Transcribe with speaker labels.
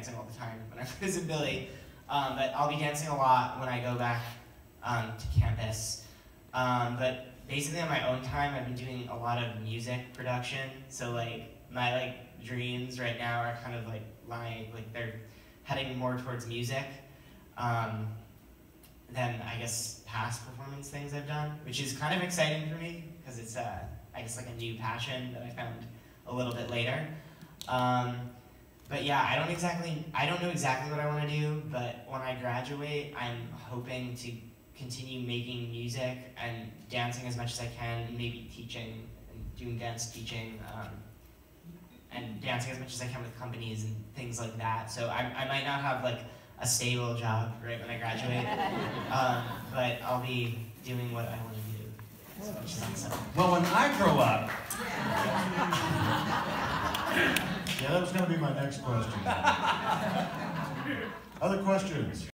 Speaker 1: dancing all the time when I visit Billy. Um, but I'll be dancing a lot when I go back um, to campus. Um, but basically on my own time, I've been doing a lot of music production. So like my like dreams right now are kind of like lying, like they're heading more towards music um, than I guess past performance things I've done, which is kind of exciting for me because it's uh, I guess like a new passion that I found a little bit later. Um, but yeah, I don't exactly, I don't know exactly what I want to do, but when I graduate, I'm hoping to continue making music and dancing as much as I can, and maybe teaching and doing dance teaching, um, and dancing as much as I can with companies and things like that. So I, I might not have like a stable job right when I graduate, um, but I'll be doing what I want to do as much as I'm
Speaker 2: Well, when I grow up.
Speaker 3: Yeah, that was going to be my next question. Other questions?